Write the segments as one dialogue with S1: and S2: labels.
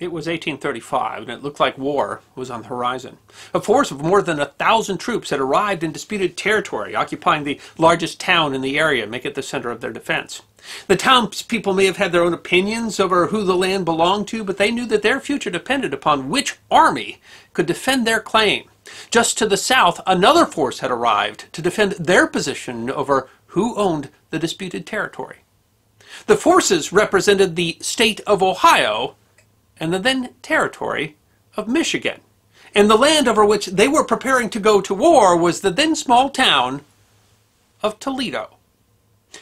S1: It was 1835, and it looked like war was on the horizon. A force of more than a thousand troops had arrived in disputed territory, occupying the largest town in the area, make it the center of their defense. The townspeople may have had their own opinions over who the land belonged to, but they knew that their future depended upon which army could defend their claim. Just to the south, another force had arrived to defend their position over who owned the disputed territory. The forces represented the state of Ohio and the then territory of Michigan. And the land over which they were preparing to go to war was the then small town of Toledo.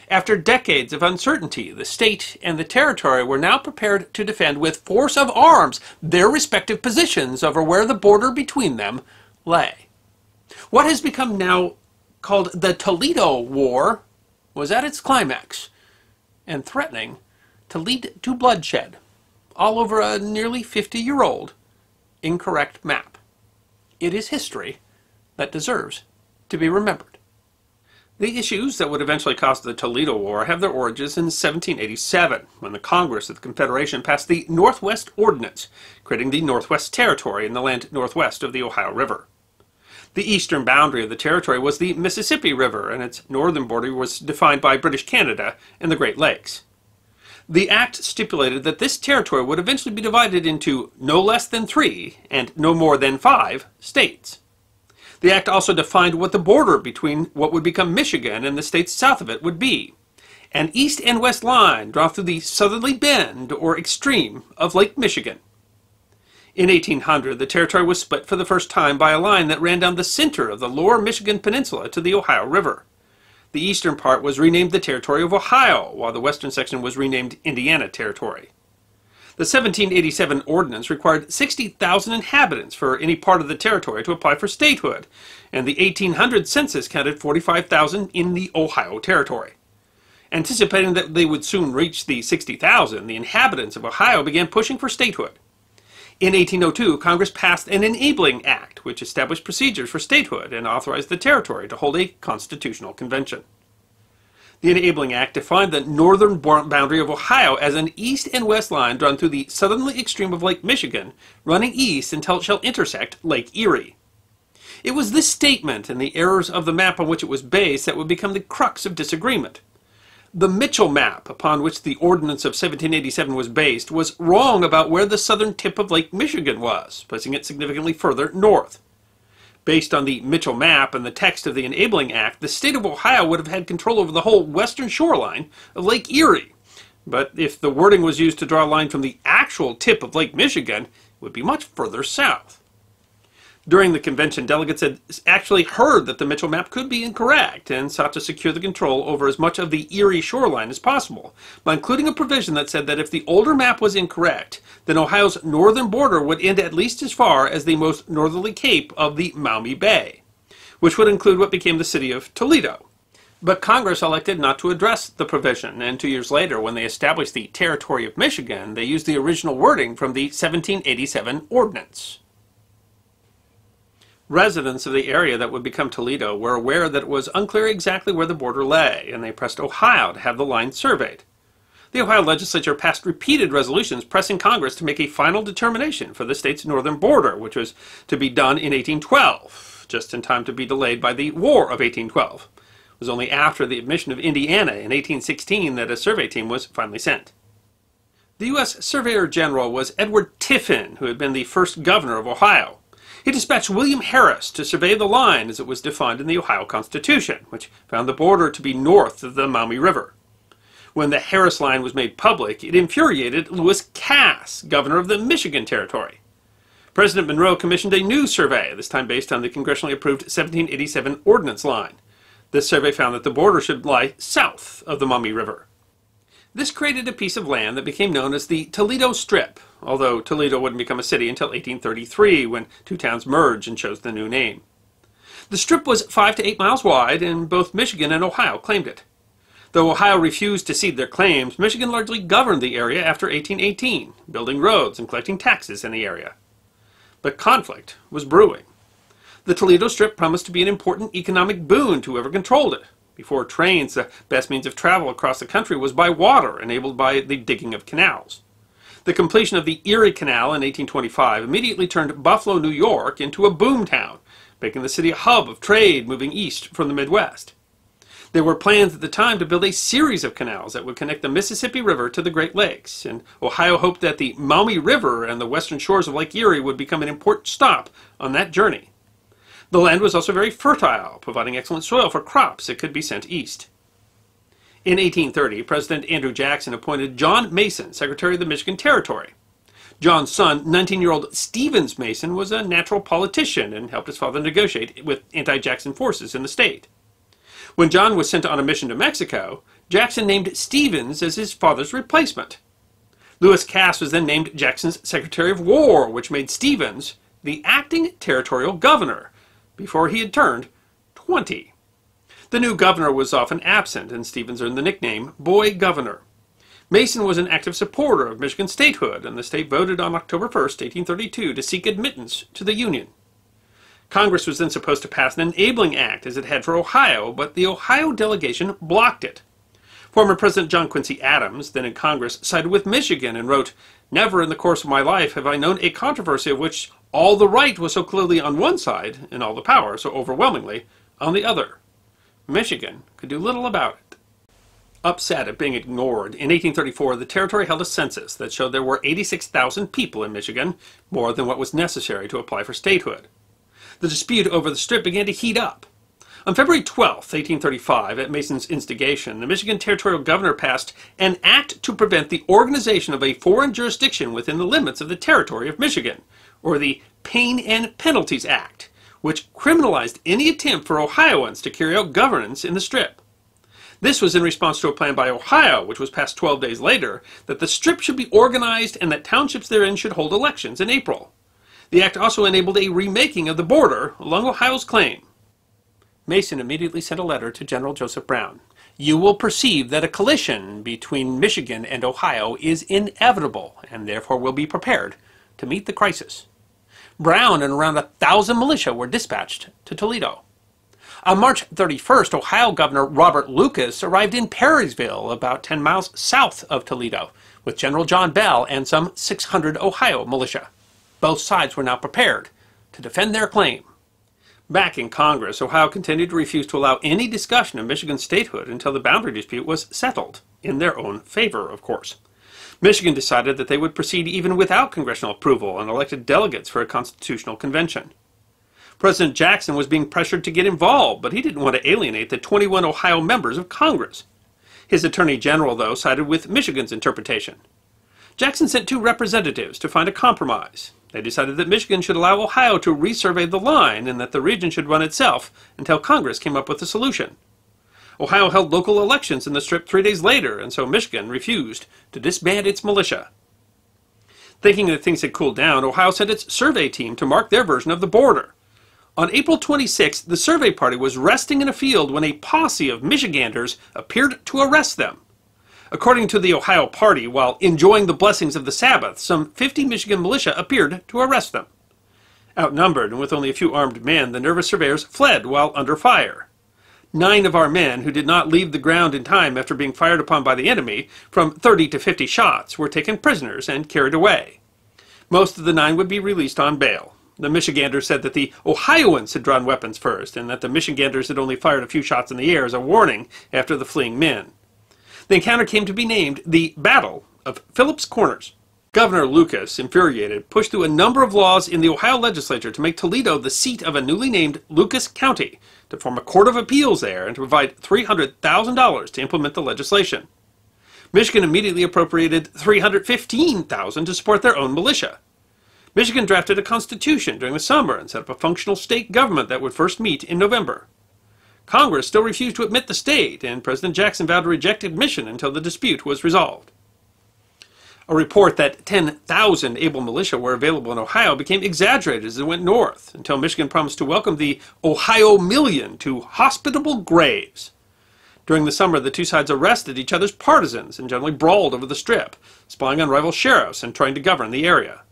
S1: After decades of uncertainty, the state and the territory were now prepared to defend with force of arms their respective positions over where the border between them lay. What has become now called the Toledo War was at its climax and threatening to lead to bloodshed all over a nearly 50-year-old incorrect map. It is history that deserves to be remembered. The issues that would eventually cause the Toledo War have their origins in 1787, when the Congress of the Confederation passed the Northwest Ordinance, creating the Northwest Territory in the land northwest of the Ohio River. The eastern boundary of the territory was the Mississippi River, and its northern border was defined by British Canada and the Great Lakes. The act stipulated that this territory would eventually be divided into no less than three and no more than five states. The act also defined what the border between what would become Michigan and the states south of it would be. An east and west line drawn through the southerly bend or extreme of Lake Michigan. In 1800, the territory was split for the first time by a line that ran down the center of the lower Michigan Peninsula to the Ohio River. The eastern part was renamed the Territory of Ohio, while the western section was renamed Indiana Territory. The 1787 ordinance required 60,000 inhabitants for any part of the territory to apply for statehood, and the 1800 census counted 45,000 in the Ohio Territory. Anticipating that they would soon reach the 60,000, the inhabitants of Ohio began pushing for statehood. In 1802, Congress passed an Enabling Act, which established procedures for statehood and authorized the territory to hold a constitutional convention. The Enabling Act defined the northern boundary of Ohio as an east and west line drawn through the southerly extreme of Lake Michigan, running east until it shall intersect Lake Erie. It was this statement and the errors of the map on which it was based that would become the crux of disagreement. The Mitchell map, upon which the Ordinance of 1787 was based, was wrong about where the southern tip of Lake Michigan was, placing it significantly further north. Based on the Mitchell map and the text of the Enabling Act, the state of Ohio would have had control over the whole western shoreline of Lake Erie. But if the wording was used to draw a line from the actual tip of Lake Michigan, it would be much further south during the convention, delegates had actually heard that the Mitchell map could be incorrect and sought to secure the control over as much of the Erie shoreline as possible, by including a provision that said that if the older map was incorrect, then Ohio's northern border would end at least as far as the most northerly cape of the Maumee Bay, which would include what became the city of Toledo. But Congress elected not to address the provision, and two years later, when they established the Territory of Michigan, they used the original wording from the 1787 Ordinance. Residents of the area that would become Toledo were aware that it was unclear exactly where the border lay, and they pressed Ohio to have the line surveyed. The Ohio legislature passed repeated resolutions pressing Congress to make a final determination for the state's northern border, which was to be done in 1812, just in time to be delayed by the War of 1812. It was only after the admission of Indiana in 1816 that a survey team was finally sent. The U.S. Surveyor General was Edward Tiffin, who had been the first governor of Ohio. He dispatched William Harris to survey the line as it was defined in the Ohio Constitution, which found the border to be north of the Maumee River. When the Harris line was made public, it infuriated Lewis Cass, governor of the Michigan Territory. President Monroe commissioned a new survey, this time based on the congressionally approved 1787 Ordinance line. This survey found that the border should lie south of the Maumee River. This created a piece of land that became known as the Toledo Strip, although Toledo wouldn't become a city until 1833 when two towns merged and chose the new name. The strip was five to eight miles wide, and both Michigan and Ohio claimed it. Though Ohio refused to cede their claims, Michigan largely governed the area after 1818, building roads and collecting taxes in the area. But conflict was brewing. The Toledo Strip promised to be an important economic boon to whoever controlled it, before trains, the best means of travel across the country was by water, enabled by the digging of canals. The completion of the Erie Canal in 1825 immediately turned Buffalo, New York into a boom town, making the city a hub of trade moving east from the Midwest. There were plans at the time to build a series of canals that would connect the Mississippi River to the Great Lakes, and Ohio hoped that the Maumee River and the western shores of Lake Erie would become an important stop on that journey. The land was also very fertile, providing excellent soil for crops that could be sent east. In 1830, President Andrew Jackson appointed John Mason Secretary of the Michigan Territory. John's son, 19-year-old Stevens Mason, was a natural politician and helped his father negotiate with anti-Jackson forces in the state. When John was sent on a mission to Mexico, Jackson named Stevens as his father's replacement. Lewis Cass was then named Jackson's Secretary of War, which made Stevens the acting territorial governor before he had turned 20. The new governor was often absent, and Stevens earned the nickname Boy Governor. Mason was an active supporter of Michigan statehood, and the state voted on October 1, 1832, to seek admittance to the Union. Congress was then supposed to pass an enabling act, as it had for Ohio, but the Ohio delegation blocked it. Former President John Quincy Adams, then in Congress, sided with Michigan and wrote, Never in the course of my life have I known a controversy of which all the right was so clearly on one side, and all the power so overwhelmingly on the other. Michigan could do little about it. Upset at being ignored, in 1834 the territory held a census that showed there were 86,000 people in Michigan, more than what was necessary to apply for statehood. The dispute over the strip began to heat up. On February 12, 1835, at Mason's instigation, the Michigan territorial governor passed an act to prevent the organization of a foreign jurisdiction within the limits of the territory of Michigan, or the Pain and Penalties Act, which criminalized any attempt for Ohioans to carry out governance in the Strip. This was in response to a plan by Ohio, which was passed 12 days later, that the Strip should be organized and that townships therein should hold elections in April. The act also enabled a remaking of the border along Ohio's claim. Mason immediately sent a letter to General Joseph Brown. You will perceive that a collision between Michigan and Ohio is inevitable, and therefore will be prepared to meet the crisis. Brown and around a thousand militia were dispatched to Toledo. On March 31st, Ohio Governor Robert Lucas arrived in Perrysville, about 10 miles south of Toledo, with General John Bell and some 600 Ohio militia. Both sides were now prepared to defend their claim. Back in Congress, Ohio continued to refuse to allow any discussion of Michigan's statehood until the boundary dispute was settled, in their own favor, of course. Michigan decided that they would proceed even without congressional approval and elected delegates for a constitutional convention. President Jackson was being pressured to get involved, but he didn't want to alienate the 21 Ohio members of Congress. His attorney general, though, sided with Michigan's interpretation. Jackson sent two representatives to find a compromise. They decided that Michigan should allow Ohio to resurvey the line and that the region should run itself until Congress came up with a solution. Ohio held local elections in the Strip three days later, and so Michigan refused to disband its militia. Thinking that things had cooled down, Ohio sent its survey team to mark their version of the border. On April 26th, the survey party was resting in a field when a posse of Michiganders appeared to arrest them. According to the Ohio Party, while enjoying the blessings of the Sabbath, some 50 Michigan militia appeared to arrest them. Outnumbered and with only a few armed men, the nervous surveyors fled while under fire. Nine of our men, who did not leave the ground in time after being fired upon by the enemy, from 30 to 50 shots, were taken prisoners and carried away. Most of the nine would be released on bail. The Michiganders said that the Ohioans had drawn weapons first, and that the Michiganders had only fired a few shots in the air as a warning after the fleeing men. The encounter came to be named the Battle of Phillips Corners. Governor Lucas, infuriated, pushed through a number of laws in the Ohio legislature to make Toledo the seat of a newly named Lucas County, to form a court of appeals there, and to provide $300,000 to implement the legislation. Michigan immediately appropriated $315,000 to support their own militia. Michigan drafted a constitution during the summer and set up a functional state government that would first meet in November. Congress still refused to admit the state, and President Jackson vowed to reject admission until the dispute was resolved. A report that 10,000 able militia were available in Ohio became exaggerated as it went north, until Michigan promised to welcome the Ohio Million to hospitable graves. During the summer, the two sides arrested each other's partisans and generally brawled over the strip, spying on rival sheriffs and trying to govern the area.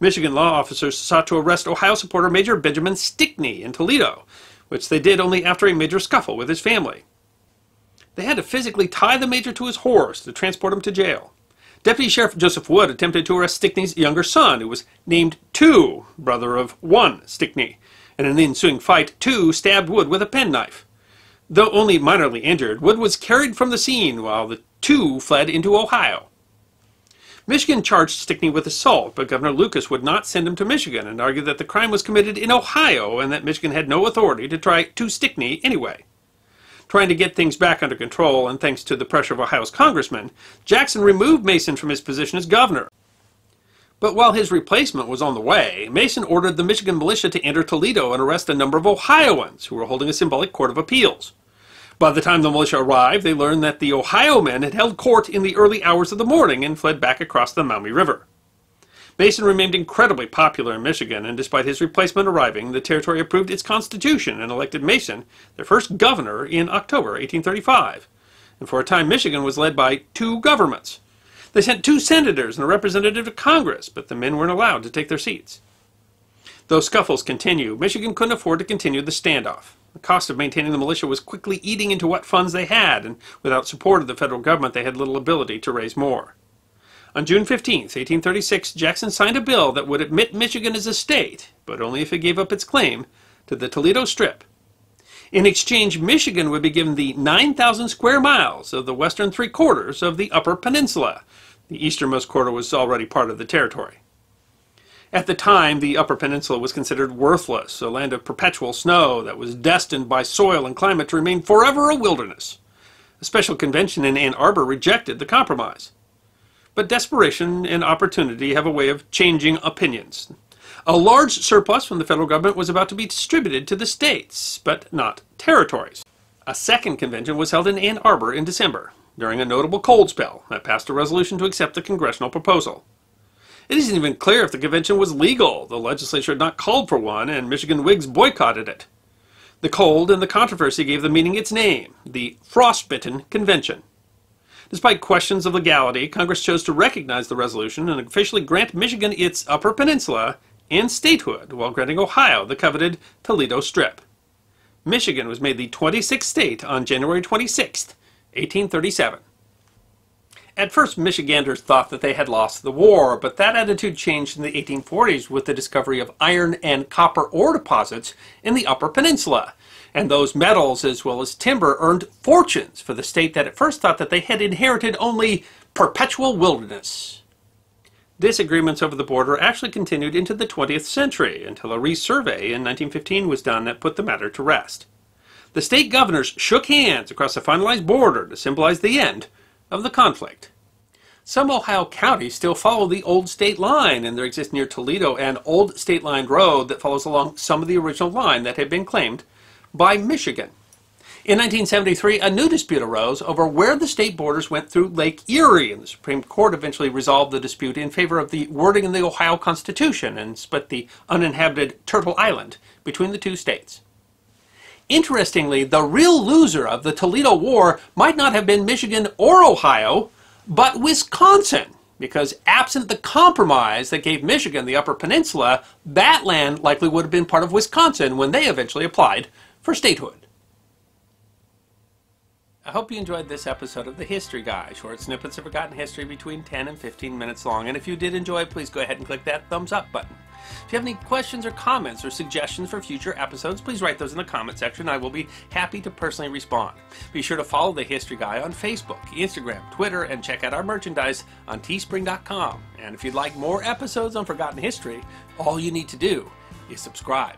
S1: Michigan law officers sought to arrest Ohio supporter Major Benjamin Stickney in Toledo, which they did only after a major scuffle with his family. They had to physically tie the major to his horse to transport him to jail. Deputy Sheriff Joseph Wood attempted to arrest Stickney's younger son, who was named Two, brother of one Stickney. And in an ensuing fight, Two stabbed Wood with a penknife. Though only minorly injured, Wood was carried from the scene while the two fled into Ohio. Michigan charged Stickney with assault, but Governor Lucas would not send him to Michigan and argued that the crime was committed in Ohio and that Michigan had no authority to try to Stickney anyway. Trying to get things back under control, and thanks to the pressure of Ohio's congressman, Jackson removed Mason from his position as governor. But while his replacement was on the way, Mason ordered the Michigan militia to enter Toledo and arrest a number of Ohioans who were holding a symbolic court of appeals. By the time the militia arrived, they learned that the Ohio men had held court in the early hours of the morning and fled back across the Maumee River. Mason remained incredibly popular in Michigan, and despite his replacement arriving, the territory approved its constitution and elected Mason their first governor in October 1835. And for a time, Michigan was led by two governments. They sent two senators and a representative to Congress, but the men weren't allowed to take their seats. Though scuffles continue, Michigan couldn't afford to continue the standoff. The cost of maintaining the militia was quickly eating into what funds they had, and without support of the federal government, they had little ability to raise more. On June 15, 1836, Jackson signed a bill that would admit Michigan as a state, but only if it gave up its claim to the Toledo Strip. In exchange, Michigan would be given the 9,000 square miles of the western three quarters of the Upper Peninsula. The easternmost quarter was already part of the territory. At the time, the Upper Peninsula was considered worthless, a land of perpetual snow that was destined by soil and climate to remain forever a wilderness. A special convention in Ann Arbor rejected the compromise. But desperation and opportunity have a way of changing opinions. A large surplus from the federal government was about to be distributed to the states, but not territories. A second convention was held in Ann Arbor in December, during a notable cold spell that passed a resolution to accept the congressional proposal. It isn't even clear if the convention was legal. The legislature had not called for one, and Michigan Whigs boycotted it. The cold and the controversy gave the meeting its name, the Frostbitten Convention. Despite questions of legality, Congress chose to recognize the resolution and officially grant Michigan its Upper Peninsula and statehood, while granting Ohio the coveted Toledo Strip. Michigan was made the 26th state on January 26, 1837. At first, Michiganders thought that they had lost the war, but that attitude changed in the 1840s with the discovery of iron and copper ore deposits in the Upper Peninsula. And those metals, as well as timber, earned fortunes for the state that at first thought that they had inherited only perpetual wilderness. Disagreements over the border actually continued into the 20th century until a resurvey in 1915 was done that put the matter to rest. The state governors shook hands across a finalized border to symbolize the end of the conflict. Some Ohio counties still follow the old state line, and there exists near Toledo an old state line road that follows along some of the original line that had been claimed by Michigan. In 1973, a new dispute arose over where the state borders went through Lake Erie, and the Supreme Court eventually resolved the dispute in favor of the wording in the Ohio Constitution and split the uninhabited Turtle Island between the two states. Interestingly, the real loser of the Toledo War might not have been Michigan or Ohio, but Wisconsin. Because absent the compromise that gave Michigan the Upper Peninsula, that land likely would have been part of Wisconsin when they eventually applied for statehood. I hope you enjoyed this episode of The History Guy, short snippets of forgotten history between 10 and 15 minutes long. And if you did enjoy, please go ahead and click that thumbs up button. If you have any questions or comments or suggestions for future episodes, please write those in the comment section. I will be happy to personally respond. Be sure to follow The History Guy on Facebook, Instagram, Twitter, and check out our merchandise on teespring.com. And if you'd like more episodes on forgotten history, all you need to do is subscribe.